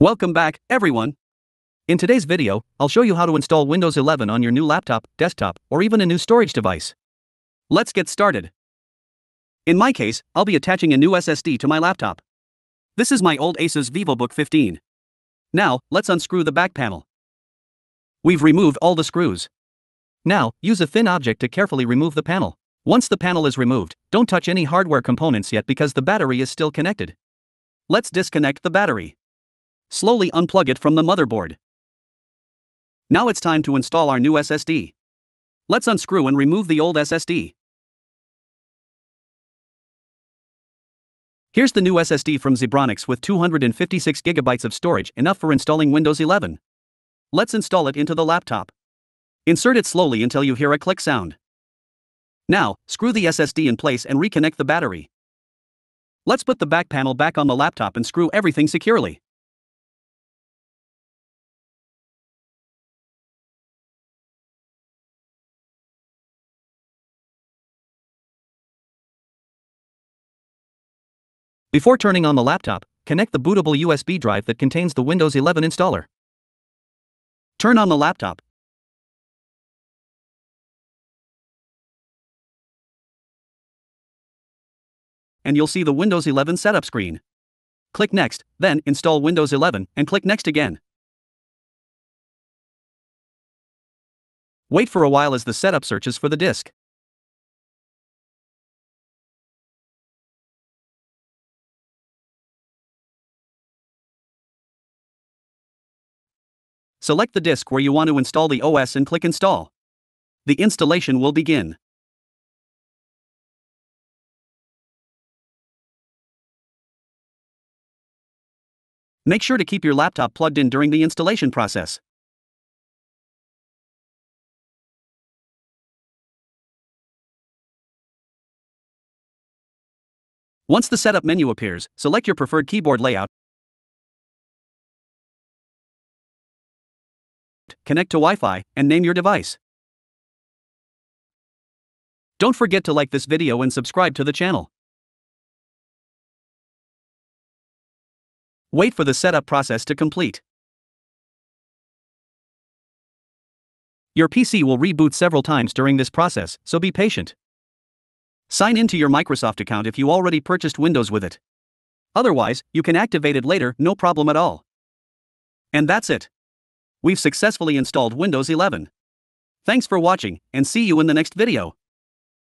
Welcome back, everyone. In today's video, I'll show you how to install Windows 11 on your new laptop, desktop, or even a new storage device. Let's get started. In my case, I'll be attaching a new SSD to my laptop. This is my old Asus VivoBook 15. Now, let's unscrew the back panel. We've removed all the screws. Now, use a thin object to carefully remove the panel. Once the panel is removed, don't touch any hardware components yet because the battery is still connected. Let's disconnect the battery. Slowly unplug it from the motherboard. Now it's time to install our new SSD. Let's unscrew and remove the old SSD. Here's the new SSD from Zebronics with 256GB of storage, enough for installing Windows 11. Let's install it into the laptop. Insert it slowly until you hear a click sound. Now, screw the SSD in place and reconnect the battery. Let's put the back panel back on the laptop and screw everything securely. Before turning on the laptop, connect the bootable USB drive that contains the Windows 11 installer. Turn on the laptop. And you'll see the Windows 11 setup screen. Click Next, then install Windows 11 and click Next again. Wait for a while as the setup searches for the disk. Select the disk where you want to install the OS and click Install. The installation will begin. Make sure to keep your laptop plugged in during the installation process. Once the setup menu appears, select your preferred keyboard layout connect to Wi Fi, and name your device. Don't forget to like this video and subscribe to the channel. Wait for the setup process to complete. Your PC will reboot several times during this process, so be patient. Sign into your Microsoft account if you already purchased Windows with it. Otherwise, you can activate it later, no problem at all. And that's it. We've successfully installed Windows 11. Thanks for watching, and see you in the next video.